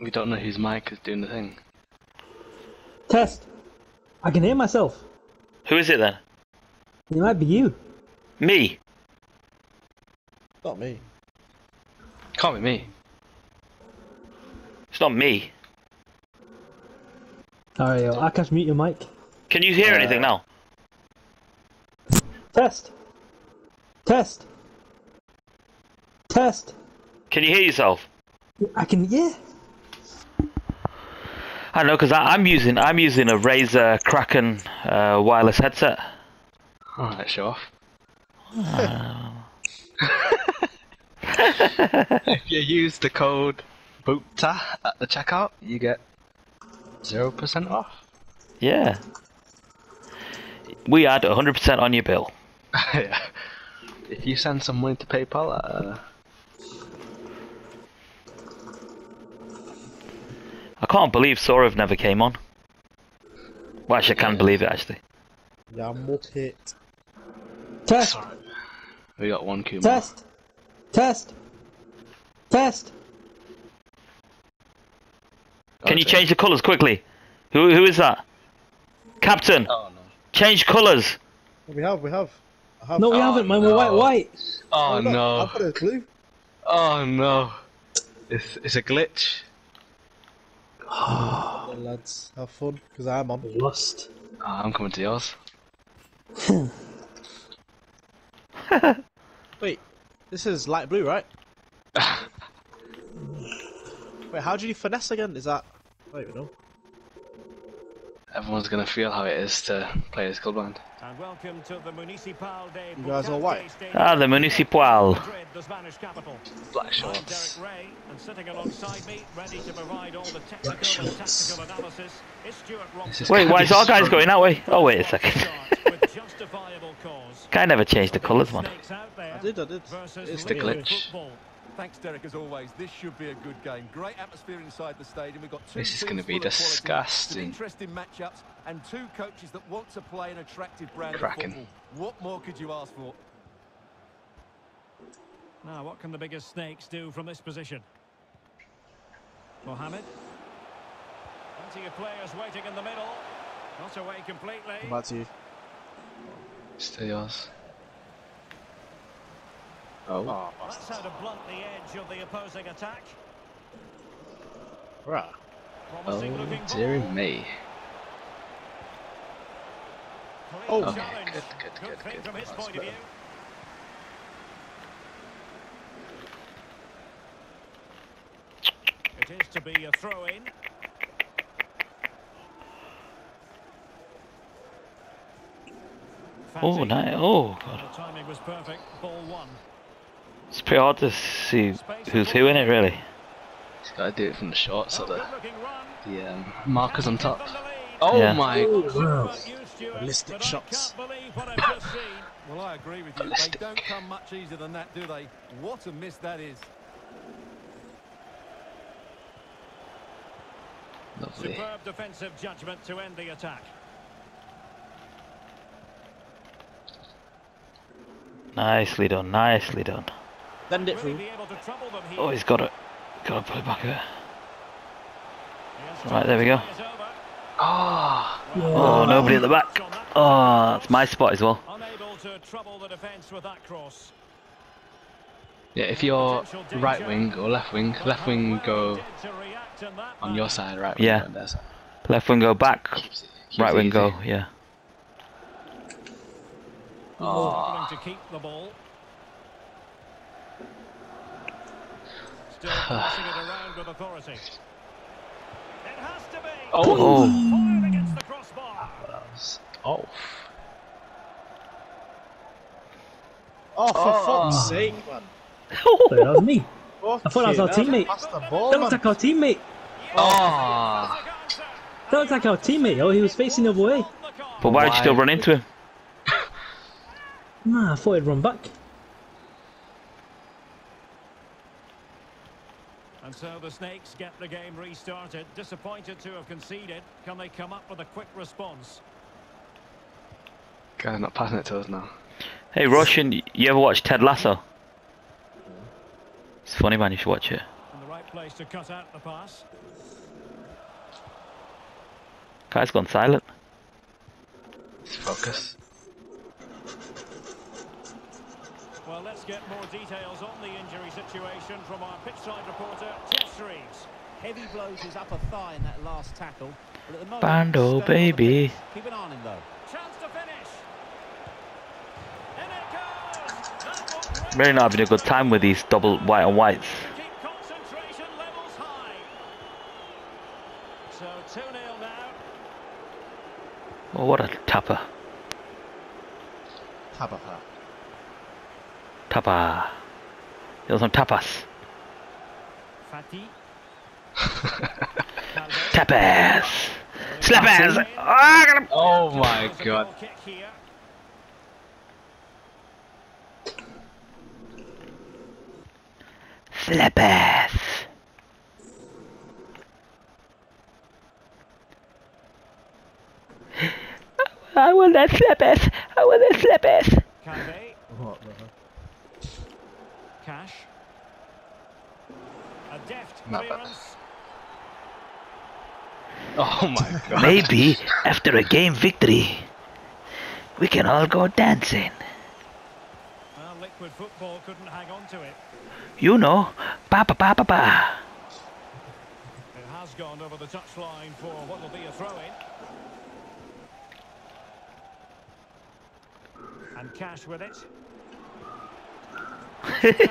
We don't know whose mic is doing the thing. Test. I can hear myself. Who is it then? It might be you. Me. Not me. Can't be me. It's not me. Alright, yo, Akash, mute your mic. Can you hear Uh, anything now? Test. Test. Test. Can you hear yourself? I can, yeah. I know because I'm using I'm using a Razer Kraken uh, wireless headset. Alright, show off. if you use the code BOOTA at the checkout, you get 0% off. Yeah. We add 100% on your bill. yeah. If you send some money to PayPal, uh, I can't believe Sorav never came on. Well, actually, I can believe it actually. Yeah, mut hit. Test. sorry. We got one Kuma. Test. Test. Test. Can you change the colours quickly? Who who is that? Captain, Oh no. change colours. We have, we have. Have. No, we Oh, haven't, man. We're white, white. Oh, oh I've got- no. I've got a clue. Oh no. It's, it's a glitch. Yeah, lads, have fun, because I'm on. Lost. Oh, I'm coming to yours. Wait, this is light blue, right? Wait, how do you finesse again? Is that? I don't even know. Everyone's gonna feel how it is to play this Skullblind. And welcome to the Municipal de You guys all white? Ah, the Municipal. Madrid, the Spanish capital. Black I'm shorts. Derek Rae, and sitting alongside me, ready to provide all the technical and tactical analysis, is Stewart Robson. Wait, why is our guys going that way? Oh wait a second. Start with justifiable cause. Guy never changed the colours, man. Snakes out there I did, I did. It's the Liverpool glitch. Football. Thanks, Derek, as always. This should be a good game. Great atmosphere inside the stadium. We've got two This is teams gonna be of quality, disgusting. Some interesting matchups and two coaches that want to play an attractive brand Cracking. of football. What more could you ask for? Now, what can the biggest snakes do from this position? Mohamed. Plenty of players waiting in the middle. Not away completely. Come back to you. Still yours. Oh. Oh, That's how to blunt the edge of the opposing attack. right. Promising Oh, dear ball. me. Oh. Okay, challenge. good, good, good, thing good. from his That's point of view. It is to be a throw in. Oh, Fancy. nice. Oh, God. The timing was perfect. Ball one. It's pretty hard to see who's who in it, really. Just gotta do it from the short so Oh, the, the um, markers on top. From the lead. Oh Yeah. my. wow. About you, Stewart, Ballistic shots. I can't believe what I've just seen. Well, I agree with you. Ballistic. They don't come much easier than that, do they? What a miss that is. Lovely. Superb defensive judgment to end the attack. Nicely done, nicely done. Send it Will through. be able to trouble them? Oh, he's got it. Got to put it back there. He Right, there we go. time. Ah. Oh, Oh, nobody at the back. Oh, that's my spot as well. Unable to trouble the defence with that cross. yeah. If you're right wing or left wing, left wing go Did to react in that on your side, right wing Yeah. go on their side. Left wing go back, Keeps it- keeps right it wing easy. go, yeah. Oh, Struggling to keep the ball. Still passing it around with authority. It has to be. oh, Oh, Fired against the crossbar. that was off. Oh, for Oh. fuck's sake, man. Sorry, that was me. Fuck I thought that was our teammate. Pass the ball, That man. Ah. was like our teammate. Oh, That was like our teammate, yo. He was facing the other way. but why did you still run into him? Nah, I thought he'd run back. And so the Snakes get the game restarted. Disappointed to have conceded. Can they come up with a quick response? guy's not passing it to us now. Hey, Roshan, you ever watch Ted Lasso? It's funny, man. You should watch it. In the right place to cut out the pass. Guy's gone silent. Focus. Well, let's get more details on the injury situation from our pitchside reporter, Geoff Shreeves. Heavy blows his upper thigh in that last tackle. But at the moment, Bando, staying the baby. pitch. Keep an eye on him though. Chance to finish. In it goes. That. Really not having a good time with these double white and whites. To keep concentration levels high. So 2-0 now. Oh, what a tapper. Tabata. Tapa. There was some tapas. Fati. Tapas. Slappers. Oh, I got him. Oh my god. Kick. Slappers. I want that slappers. I want that slappers. Kande. What the Cash. A deft Not bad. clearance. Oh my god. Maybe after a game victory, we can all go dancing. Well, liquid football couldn't hang on to it. You know, ba ba ba ba ba. It has gone over the touchline for what will be a throw-in. And Cash with it. Tackling. And the pass could do damage. This looks promising.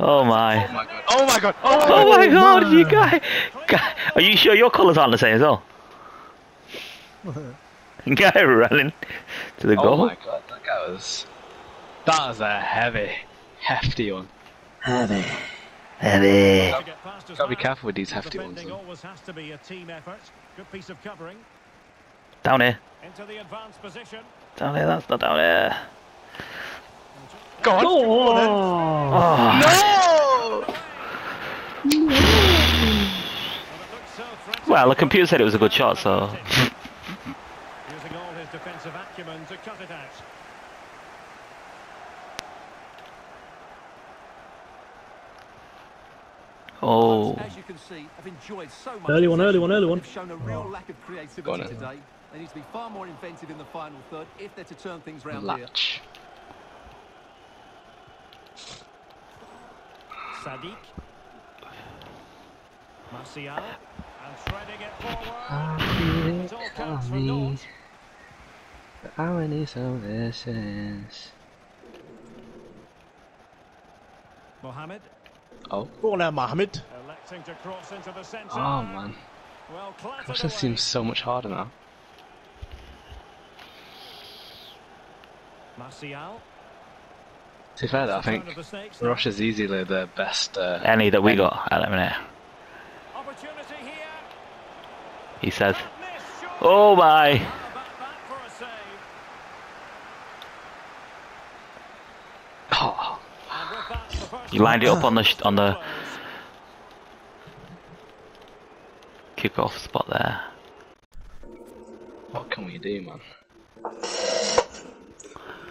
Oh my. Oh my god. Oh my god. Oh, Oh my god, oh, my. you guy. guy. Are you sure your colours aren't the same as well? guy running to the oh goal. my god. That guy was. That was a heavy, hefty one. Heavy. To get past his Gotta be careful with these hefty ones. Though. always has to be a team effort. Good piece of covering. Down here. Into the advanced position. Down here, that's not down here. Go on. Oh, Oh. No! Well, it looked so threatening. Well, the computer said it was a good shot, so. Using all his defensive acumen to cut it out. Oh. As you can see, I've enjoyed so much. Early one, early one, early one. Shown a real Oh. lack of Go on creativity then. today. They need to be far more inventive in the final third if they're to turn things round here. Latch. Sadiq. Martial. And threading it forward. It all counts for naught. I need some lessons. Mohamed. Oh. Go on now, Mohammed. Electing to cross into the centre. Oh man. Well, clattered Crossing seems so much harder now. Martial. To be fair though, I think Turn of the snakes now. Russia's easily the best. Uh, Any that we got at the minute, Opportunity here. he says. That miss, surely. Oh my. How about that for a save? oh, And with that, the first You lined it up on the sh- on the close. kick-off spot there. what can we do, man?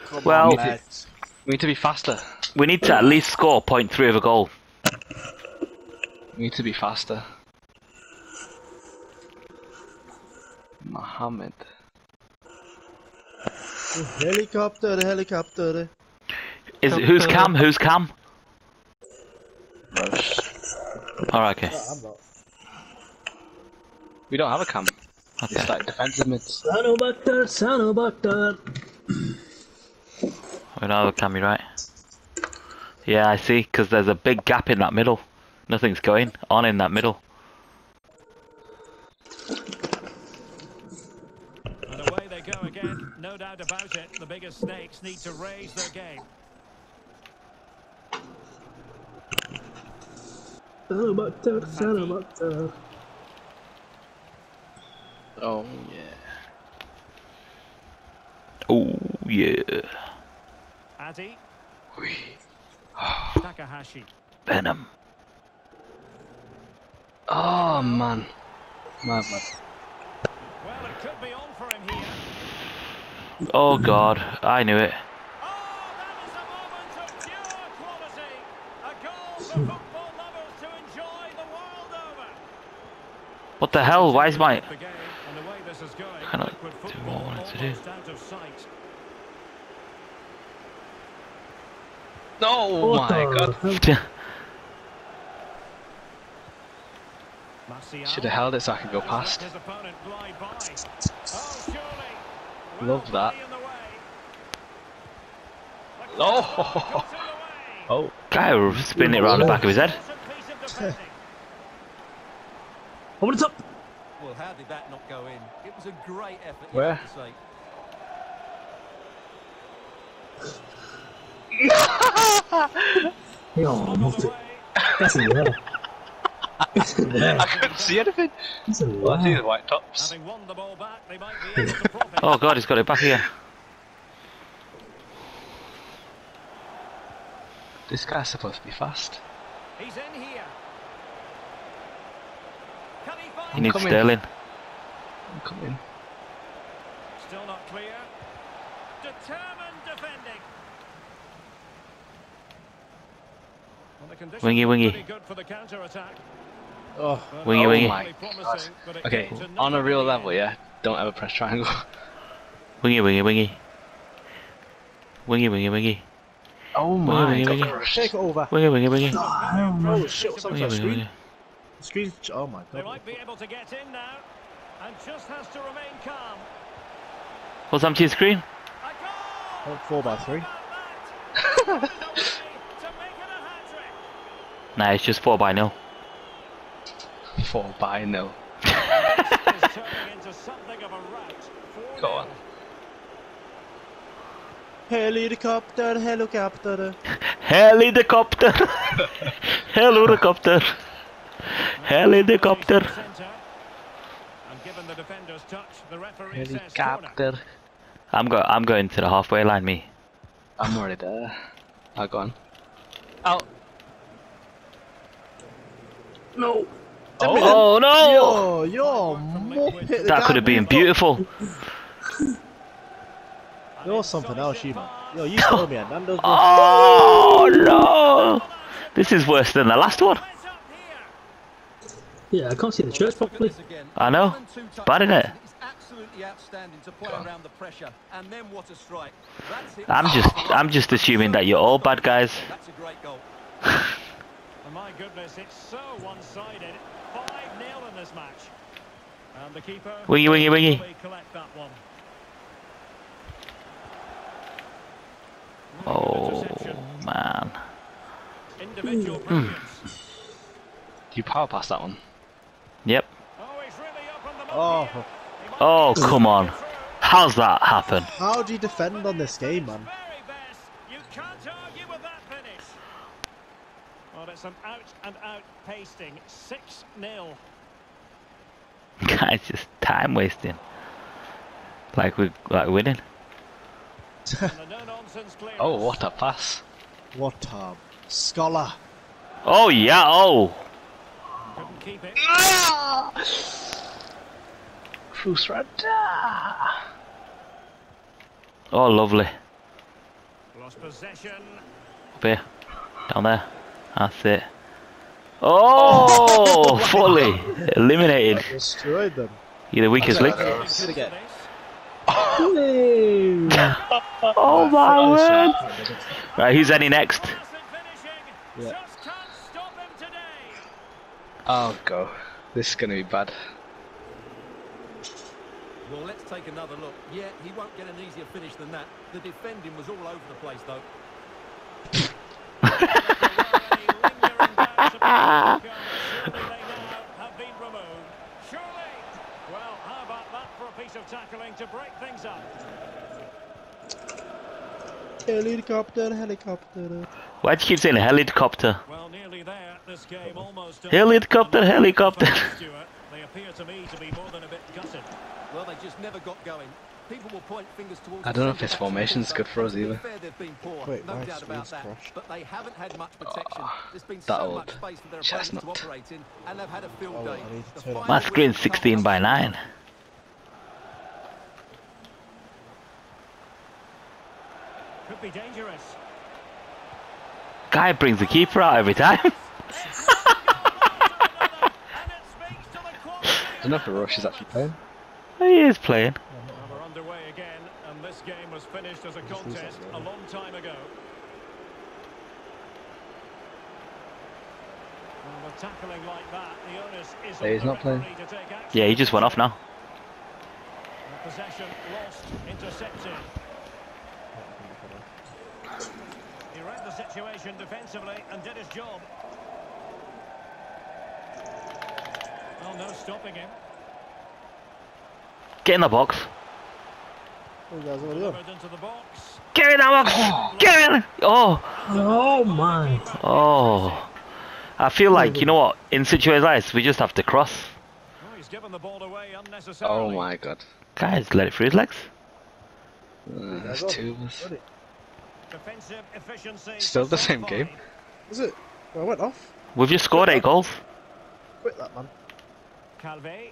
Come Well- on, lads. We need to be faster. We need to at least score point three of a goal. We need to be faster. Mohammed. Helicopter, helicopter. Is it, who's Cam? Who's Cam? Alright, okay. I'm. We don't have a cam. Okay. It's like defensive mids. Sano Butter, Sano Butter. We don't have a Cam, you're right. Yeah, I see, because there's a big gap in that middle. Nothing's going on in that middle. And away they go again. No doubt about it. The biggest snakes need to raise their game. Sano Butter, Sano Butter. Oh yeah. Oh, yeah. Oui. Oh. Takahashi. Venom. Oh man. Mad. Well, it could be on for him here. Oh god, I knew it. What the hell? Why is my... I cannot do what I wanted to do. No, What my god. Should have held it so I could go past. His opponent glide by. Oh, surely. Love that. Well, in the way. Oh. Got in. Oh, Guy will spin it round the back of his head. Decent piece. Over the top. Well, how did that not go in? It was a great effort, Where? Have to say. Oh, not it. That's in there. It's in there. I couldn't see anything. It's in Well, I see the white tops. Having won the ball back, they might be able to profit. Oh god, he's got it back here. This guy's supposed to be fast. He's in here. Can he find He needs coming. Sterling. I'm coming. Still not clear. Determined defending. Well, the conditions Wingy, wingy. pretty good for the counter-attack. Oh, Wingy, not wingy. really promising, but Okay, on a real level, yeah. Don't ever press triangle. Wingy, wingy, wingy. Wingy, wingy, wingy. Oh my Wingy, wingy. gosh. take over. Wingy, wingy, wingy. Oh, oh shit, what's up with Wingy, that wingy, screen? wingy. The screen. Oh my They god. might be able to get in now, and just has to remain calm. What's on to your screen? A goal! Oh, four by three. How about that? to make it a hat-trick. Nah, it's just 4 by 0. Four by nil. This is turning into something of a rout. Go on. 4-0. Helicopter, helicopter. Helicopter! Helicopter! Helicopter! Centre. And given the defender's touch, the referee says corner. Helicopter. I'm go I'm going to the halfway line, me. I'm already there. Oh, go on. Out. No. Oh, oh no! Yo, yo, muppet. That could have been beautiful. You're something else, you man. Yo, you saw me and Nando's. Oh no! This is worse than the last one. It's up here. Yeah, I can't see the church properly. I know. Bad, innit? It's absolutely outstanding to play around the pressure, and then what a strike. It. I'm just I'm just assuming that you're all bad guys. That's a great goal. Oh, my goodness, it's so one-sided. 5-0 in this match. And the keeper Wingy, wingy, wingy. collect that one. Oh Interception. man. Individual Hmm. brilliance. You power pass that one. Yep. Oh, he's really Oh, up here. He might Oh come on. How's that happen? how do you defend on this game, man? Well, it's an out and out pasting. 6 0. Guys, just time wasting. Like we like winning. the no nonsense clearance. Oh, what a pass. What a scholar. Oh yeah. Oh. Couldn't keep it. Ah! Frusrada. Oh lovely. Lost possession. Up here. Down there. That's it. Oh, fully eliminated. Destroyed them. You're the weakest link. Let's do it again. Hey. Oh my word! Right, who's any next? Classic finishing. Yeah. Just can't stop him today. I'll go. This is gonna be bad. Well, let's take another look. Yeah, he won't get an easier finish than that. The defending was all over the place, though. There were any lingering doubts about the outcome. Surely they now have been removed. Surely. Well, how about that for a piece of tackling to break things up? Helicopter, helicopter. Why'd you keep saying helicopter? Well, nearly there. This game almost. Helicopter, helicopter. They appear to me to be more than a bit gutted. Well, they just never got going. People will point fingers towards I don't know if centre this backs and formation's good for us either. Fair, they've been poor, Wait, no my doubt about that. crashed. But they haven't had much oh, protection. There's been that so old much space for their opponents to operate in, and they've had a field Oh, day. I need to The turn it final My screen's 16 by 9. Could be dangerous. Guy brings the keeper out every time. And it speaks to the quality. don't know if Rush is actually playing. he is playing. Well, we're underway again, and this game was finished as a contest a long time ago. Well, tackling like that, the onus is Yeah, on he's not playing. referee to take action. Yeah, he just went off now. Possession lost, intercepted. He read the situation defensively and did his job. Well, no stopping him. Get in the box. Oh, you guys already on. Delivered into the box. Get in the box. Get in. Oh, Oh my. oh. I feel like you know what? In situations like this, we just have to cross. Oh, he's given the ball away unnecessarily. Oh my god. Guys, let it through his legs. Uh, there's two of us. Already. Defensive efficiency. Still the same game. Is it? Well, I went off. We've just scored eight goals. Quit that, man. Calvé.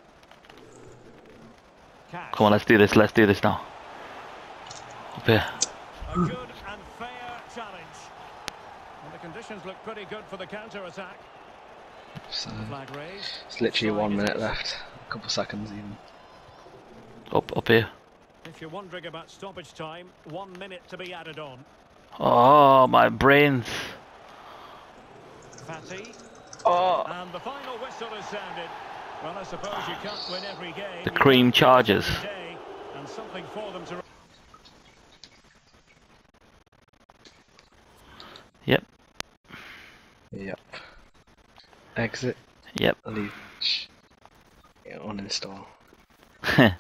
Come on, let's do this. Let's do this now. Up here. A good and fair challenge. And the conditions look pretty good for the counter-attack. So, it's literally one minute left. A couple seconds even. Up, up here. If you're wondering about stoppage time, one minute to be added on. Oh, my brains. Fatty. Oh. And the final whistle is sounded. Well, I suppose you can't win every game. The cream charges. And something for them to... Yep, Yep. Exit. yep. Leave. Yeah, uninstall.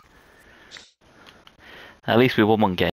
At least we won one game.